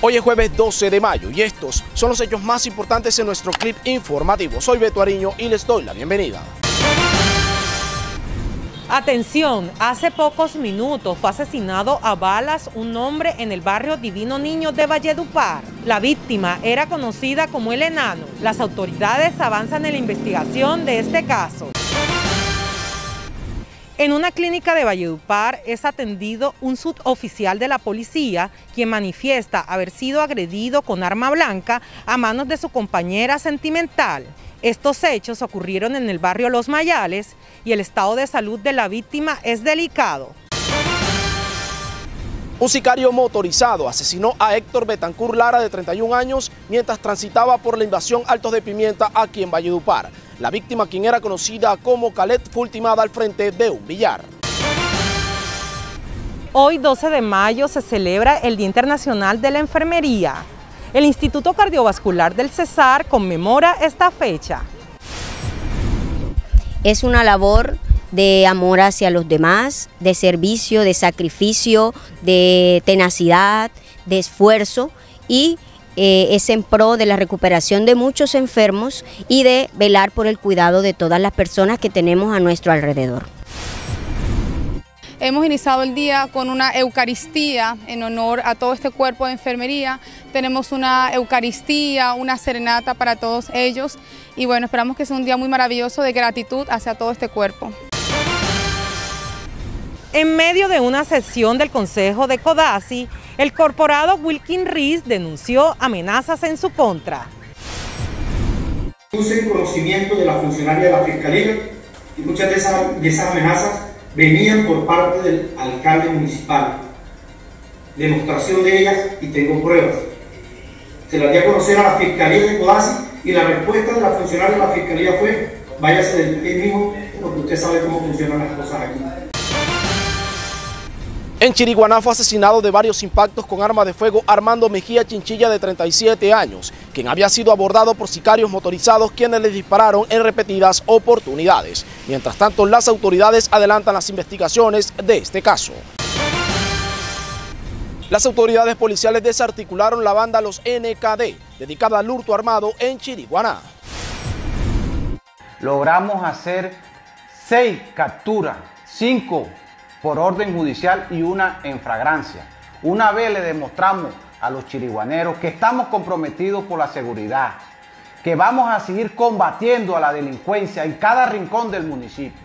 Hoy es jueves 12 de mayo y estos son los hechos más importantes en nuestro clip informativo. Soy Beto Ariño y les doy la bienvenida. Atención, hace pocos minutos fue asesinado a balas un hombre en el barrio Divino Niño de Valledupar. La víctima era conocida como el enano. Las autoridades avanzan en la investigación de este caso. En una clínica de Valledupar es atendido un suboficial de la policía quien manifiesta haber sido agredido con arma blanca a manos de su compañera sentimental. Estos hechos ocurrieron en el barrio Los Mayales y el estado de salud de la víctima es delicado. Un sicario motorizado asesinó a Héctor Betancur Lara de 31 años mientras transitaba por la invasión Altos de Pimienta aquí en Valledupar. La víctima, quien era conocida como Calet, fue ultimada al frente de un billar. Hoy 12 de mayo se celebra el Día Internacional de la Enfermería. El Instituto Cardiovascular del Cesar conmemora esta fecha. Es una labor de amor hacia los demás, de servicio, de sacrificio, de tenacidad, de esfuerzo y eh, es en pro de la recuperación de muchos enfermos y de velar por el cuidado de todas las personas que tenemos a nuestro alrededor. Hemos iniciado el día con una Eucaristía en honor a todo este cuerpo de enfermería. Tenemos una Eucaristía, una serenata para todos ellos y bueno, esperamos que sea un día muy maravilloso de gratitud hacia todo este cuerpo. En medio de una sesión del Consejo de Codasi, el corporado Wilkin Rees denunció amenazas en su contra. Puse en conocimiento de la funcionaria de la Fiscalía y muchas de esas, amenazas venían por parte del alcalde municipal. Demostración de ellas y tengo pruebas. Se las di a conocer a la Fiscalía de Codasi y la respuesta de la funcionaria de la Fiscalía fue, váyase del mismo, porque usted sabe cómo funcionan las cosas aquí. En Chiriguaná fue asesinado de varios impactos con arma de fuego Armando Mejía Chinchilla de 37 años, quien había sido abordado por sicarios motorizados quienes le dispararon en repetidas oportunidades. Mientras tanto, las autoridades adelantan las investigaciones de este caso. Las autoridades policiales desarticularon la banda Los NKD, dedicada al hurto armado en Chiriguaná. Logramos hacer seis capturas, cinco por orden judicial y una en fragrancia. Una vez le demostramos a los chiriguaneros que estamos comprometidos por la seguridad, que vamos a seguir combatiendo a la delincuencia en cada rincón del municipio.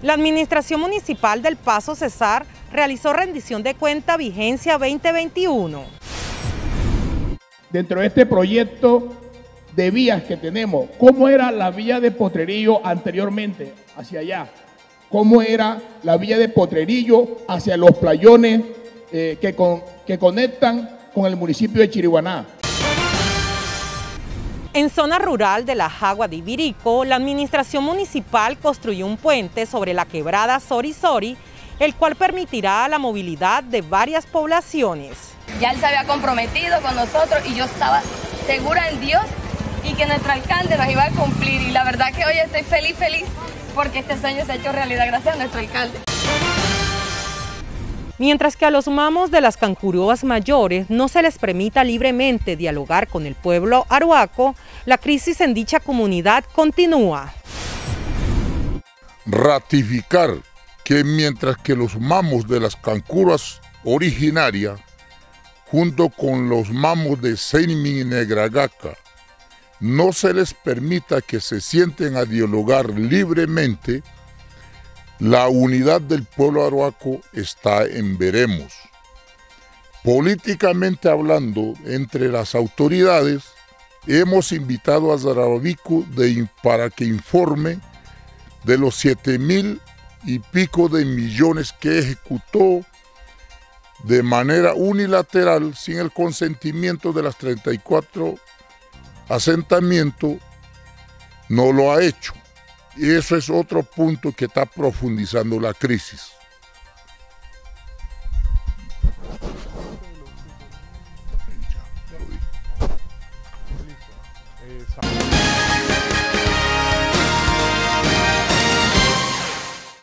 La Administración Municipal del Paso Cesar realizó rendición de cuenta vigencia 2021. Dentro de este proyecto de vías que tenemos, ¿cómo era la vía de Potrerillo anteriormente hacia allá? Cómo era la vía de Potrerillo hacia los playones eh, que, que conectan con el municipio de Chiriguaná. En zona rural de la Jagua de Ibirico, la administración municipal construyó un puente sobre la quebrada Sorisori, el cual permitirá la movilidad de varias poblaciones. Ya él se había comprometido con nosotros y yo estaba segura en Dios y que nuestro alcalde nos iba a cumplir. Y la verdad que hoy estoy feliz, feliz porque este sueño se ha hecho realidad gracias a nuestro alcalde. Mientras que a los mamos de las cancurúas mayores no se les permita libremente dialogar con el pueblo aruaco, la crisis en dicha comunidad continúa. Ratificar que mientras que los mamos de las cancuras originarias, junto con los mamos de Seinmin y Negragaca, no se les permita que se sienten a dialogar libremente, la unidad del pueblo aruaco está en veremos. Políticamente hablando, entre las autoridades, hemos invitado a Zarabico para que informe de los siete mil y pico de millones que ejecutó de manera unilateral sin el consentimiento de las 34 asentamiento no lo ha hecho. Y eso es otro punto que está profundizando la crisis.